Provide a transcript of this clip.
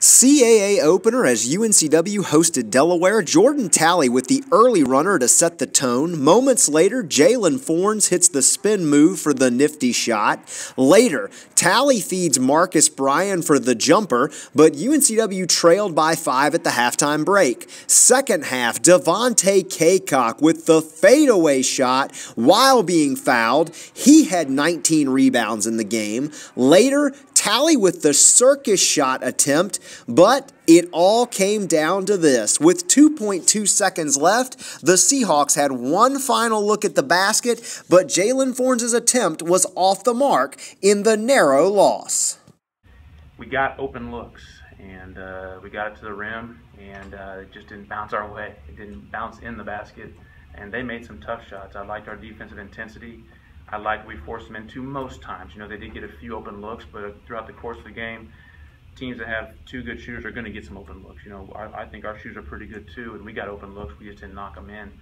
CAA opener as UNCW hosted Delaware. Jordan Talley with the early runner to set the tone. Moments later, Jaylen Fornes hits the spin move for the nifty shot. Later, Talley feeds Marcus Bryan for the jumper, but UNCW trailed by five at the halftime break. Second half, Devontae Cacok with the fadeaway shot while being fouled. He had 19 rebounds in the game. Later, Talley with the circus shot attempt, but it all came down to this. With 2.2 seconds left, the Seahawks had one final look at the basket, but Jaylen Fornes' attempt was off the mark in the narrow loss. We got open looks, and uh, we got it to the rim, and uh, it just didn't bounce our way. It didn't bounce in the basket, and they made some tough shots. I liked our defensive intensity. I like we forced them into most times. You know, they did get a few open looks, but throughout the course of the game, teams that have two good shooters are going to get some open looks. You know, I, I think our shooters are pretty good too, and we got open looks. We just didn't knock them in.